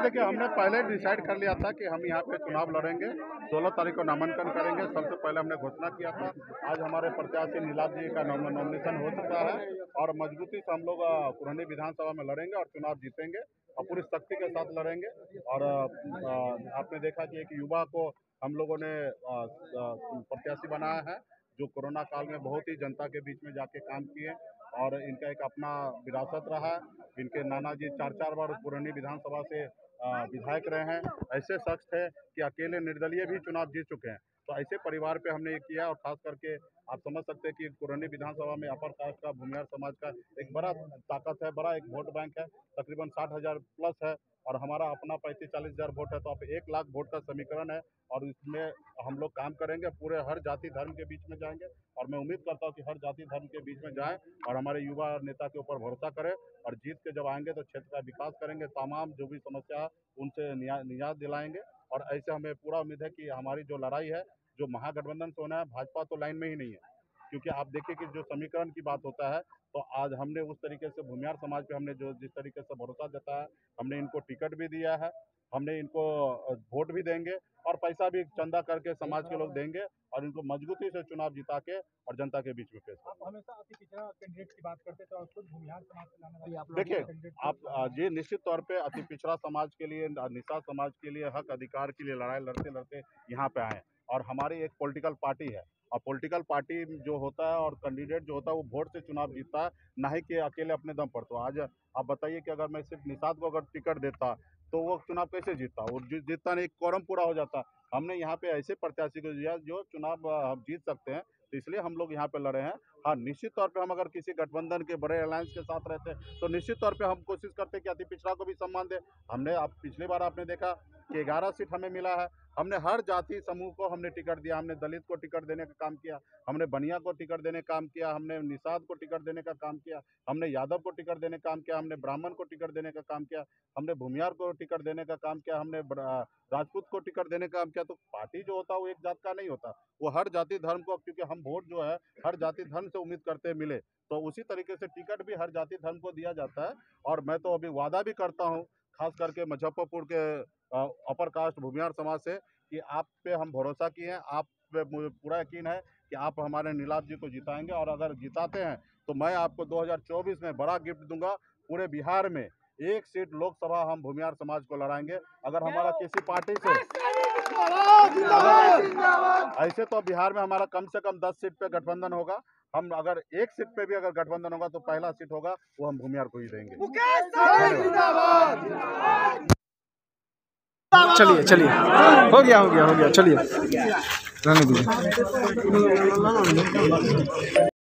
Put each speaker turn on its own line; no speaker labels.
देखिए, हमने पहले डिसाइड कर लिया था कि हम यहाँ पे चुनाव लड़ेंगे। 16 तारीख को नामांकन करेंगे। सबसे पहले हमने घोषणा किया था। आज हमारे प्रत्याशी नीलाभ जी का नॉमिनेशन हो चुका है और मजबूती से हम लोग पुरानी विधानसभा में लड़ेंगे और चुनाव जीतेंगे और पूरी शक्ति के साथ लड़ेंगे। और आपने देखा कि एक युवा को हम लोगों ने प्रत्याशी बनाया है, जो कोरोना काल में बहुत ही जनता के बीच में जाके काम किए। और इनका एक अपना विरासत रहा। इनके नाना जी चार चार बार पुरानी विधानसभा से विधायक रहे हैं। ऐसे शख्स थे कि अकेले निर्दलीय भी चुनाव जीत चुके हैं। तो ऐसे परिवार पे हमने ये किया और खास करके आप समझ सकते हैं कि पुरानी विधानसभा में अपर कास्ट का भूमियार समाज का एक बड़ा ताकत है, बड़ा एक वोट बैंक है, तकरीबन साठ हज़ार प्लस है और हमारा अपना पैंतीस चालीस हज़ार वोट है तो आप एक लाख वोट का समीकरण है और इसमें हम लोग काम करेंगे, पूरे हर जाति धर्म के बीच में जाएँगे और मैं उम्मीद करता हूँ कि हर जाति धर्म के बीच में जाएँ और हमारे युवा नेता के ऊपर भरोसा करें और जीत के जब आएँगे तो क्षेत्र का विकास करेंगे, तमाम जो भी समस्या है उनसे निजात दिलाएँगे और ऐसे हमें पूरा उम्मीद है कि हमारी जो लड़ाई है, जो महागठबंधन से होना है, भाजपा तो लाइन में ही नहीं है। क्योंकि आप देखिए कि जो समीकरण की बात होता है तो आज हमने उस तरीके से भूमियार समाज पे हमने जो जिस तरीके से भरोसा देता है हमने इनको टिकट भी दिया है हमने इनको वोट भी देंगे और पैसा भी चंदा करके समाज के लोग देंगे और इनको मजबूती से चुनाव जिता के और जनता के बीच में पेश
आप हमेशा अति पिछड़ा कैंडिडेट की बात करते थे और खुद भूमिहार समाज से लाने वाले आप
देखिए, आप जी निश्चित तौर पे अति पिछड़ा समाज के लिए निशा समाज के लिए हक अधिकार के लिए लड़ाई लड़ते लड़ते यहाँ पे आए और हमारी एक पॉलिटिकल पार्टी है। और पॉलिटिकल पार्टी जो होता है और कैंडिडेट जो होता है, वो वोट से चुनाव जीतता है, ना ही कि अकेले अपने दम पर। तो आज आप बताइए कि अगर मैं सिर्फ़ निषाद को अगर टिकट देता तो वो चुनाव कैसे जीतता? वो जीतता नहीं कॉरम पूरा हो जाता। हमने यहाँ पे ऐसे प्रत्याशी को दिया, जो चुनाव हम जीत सकते हैं तो इसलिए हम लोग यहाँ पे लड़े हैं। हाँ निश्चित तौर पे हम अगर किसी गठबंधन के बड़े अलायंस के साथ रहते तो निश्चित तौर पे हम कोशिश करते कि अति पिछड़ा को भी सम्मान दे। हमने आप, पिछली बार आपने देखा कि ग्यारह सीट हमें मिला है। हमने हर जाति समूह को हमने टिकट दिया, हमने दलित को टिकट देने का काम किया, हमने बनिया को टिकट देने का काम किया, हमने निषाद को टिकट देने का काम किया, हमने यादव को टिकट देने का काम किया, हमने ब्राह्मण को टिकट देने का काम किया, हमने भूमियार को टिकट देने का काम किया, हमने राजपूत को टिकट देने का काम किया। तो पार्टी जो होता है वो एक जात का नहीं होता। वो हर जाति धर्म को, क्योंकि हम वोट जो है, हर जाति धर्म से उम्मीद करते मिले। तो उसी तरीके से टिकट भी हर जाति धर्म को दिया जाता है। और मैं तो अभी वादा भी करता हूँ, खास करके मुजफ्फरपुर के अपर कास्ट भूमियार समाज से कि आप पे हम भरोसा किए हैं आप पे मुझे पूरा यकीन है कि आप हमारे नीलाभ जी को जिताएँगे और अगर जिताते हैं तो मैं आपको 2024 में बड़ा गिफ्ट दूँगा पूरे बिहार में। एक सीट लोकसभा हम भूमियार समाज को लड़ाएँगे अगर हमारा किसी पार्टी से ऐसे तो बिहार में हमारा कम से कम 10 सीट पे गठबंधन होगा हम अगर एक सीट पे भी अगर गठबंधन होगा तो पहला सीट होगा वो हम भूमियार को ही देंगे।
चलिए चलिए। हो गया हो गया हो गया। चलिए।